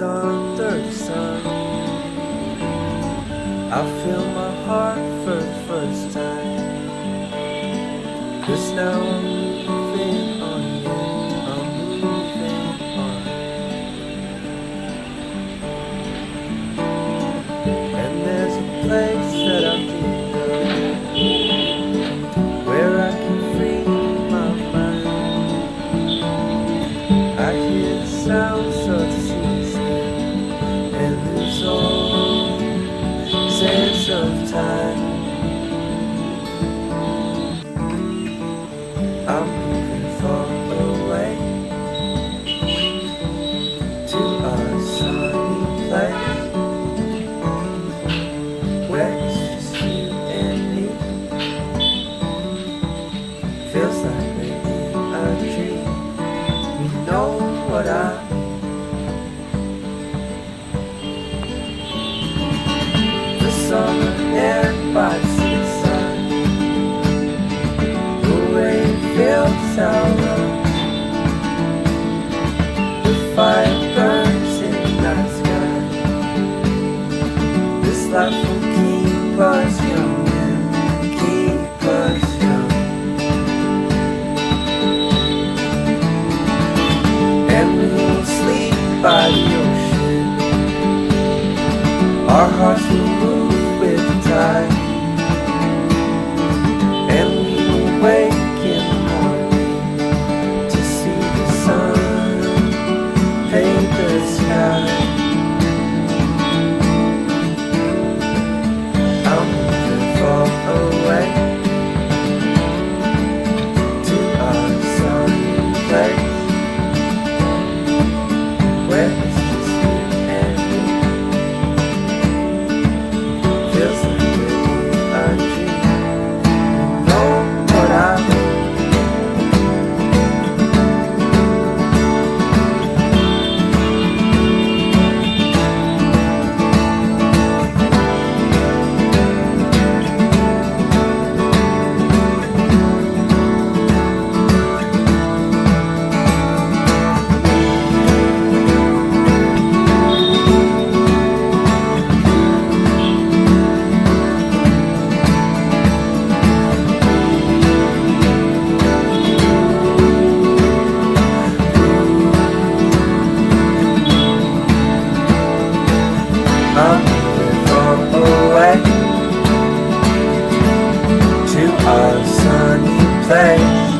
under the sun. I feel my heart for the first time. Cause now I'm moving on, yeah, I'm moving on. And there's a place Feels like a dream. You know what I. The summer air by the sun. The rain fills our room. The fire burns in the night sky. This life will keep us young will sleep by the ocean. Our hearts will life.